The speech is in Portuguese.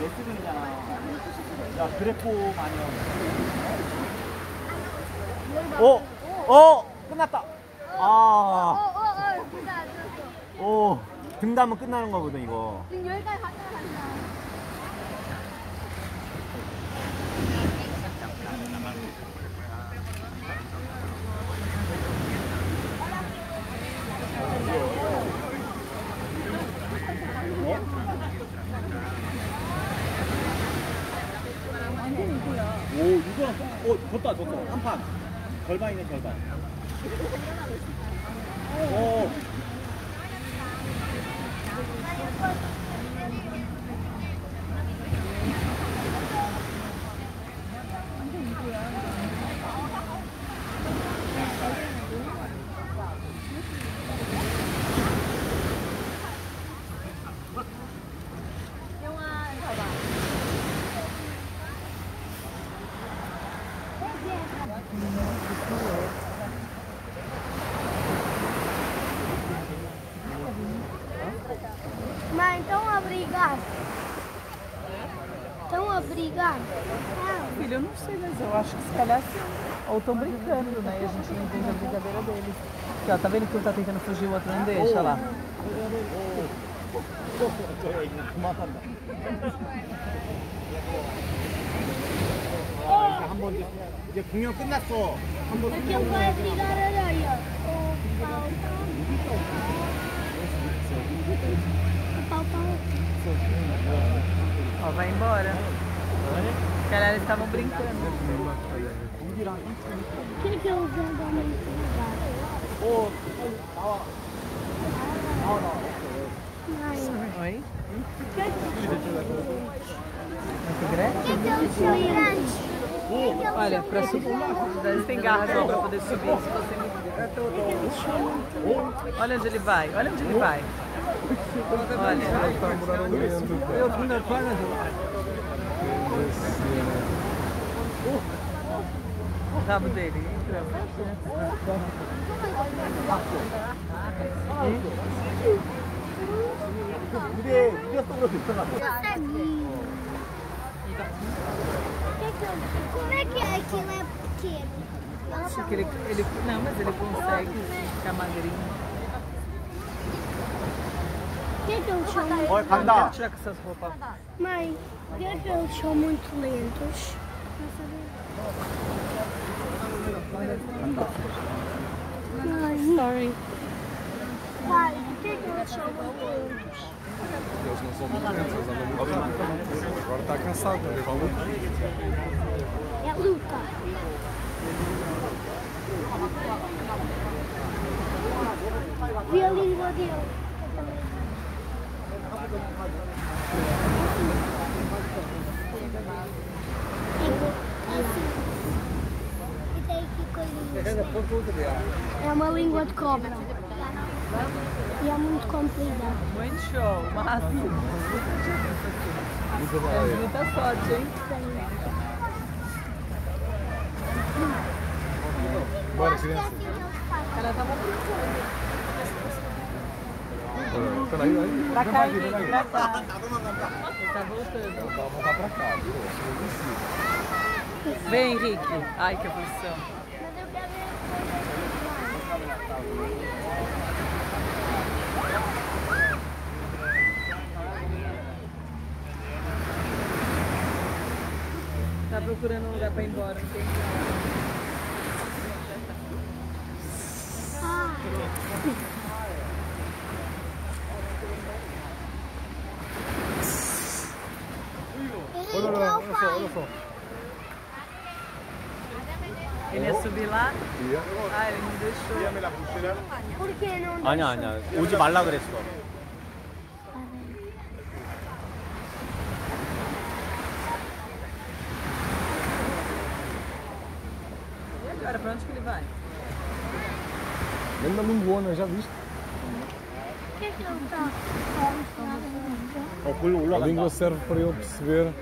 레슬링이잖아. 야, 그래프 많이 어? 어? 끝났다. 아, 어 어 어 진짜 안 좋았어. 오. 등담은 끝나는 거거든, 이거. 지금 여기까지 갔다 간다. 또- 어, 졌다, 졌어. 한 판. 절반이네, 절반. 오. Mãe, estão a brigar. Estão a brigar. Filho, eu não sei, mas eu acho que se calhar sim. Ou estão brincando, né? E a gente não entende a brincadeira deles. Aqui, ó, tá vendo que um tá tentando fugir, o outro não deixa olha lá. 저 애기 그만 산다. 한번 이제, 이제 공연 끝났어. 한번 Porque eu vou brigar olha. O pau pra. Ó, vai embora. Galera, eles estavam brincando. Quem que é o grandão nesse lugar? Ô, ó. Não, não. o Oi? Muito grande? Olha, para subir, tem garras lá para poder subir. Olha onde ele vai, olha onde ele vai. Olha. O rabo dele, entra. Direito, direito aquilo é pequeno. Acho que ele, ele, não, mas ele consegue ficar magrinho. Oi, Panda. Tirar com essas roupas. Mãe, por que eles são muito lentos? Mãe, sorry. Pai, por que eles são muito lentos? Eles não são muito lentos, eles andam muito rápido. Agora está cansado, ele vai muito. É Luca. Vi a língua dele. É uma língua de cobra. E é muito comprida. Muito show, máximo. Muita sorte, hein? Bora, é criança. assim. Ela tava brincando. Espera aí. Pra cá, aqui, vem Henrique, aqui. pra cá. Ele tá voltando. Vou voltar para cá, viu? Vem, Henrique. Ai, que mais. Tá procurando um lugar pra ir embora, não tem Ah. Olha, olha, só, olha só. Ele ia subir lá? Ia. Ah, ele não deixou. Por que não 아니야, 아니야. 오지 말라 그랬어. E agora, pra onde que ele vai? Dentro da lingona, já viste? Por que é que ele tá está? A língua serve para ele perceber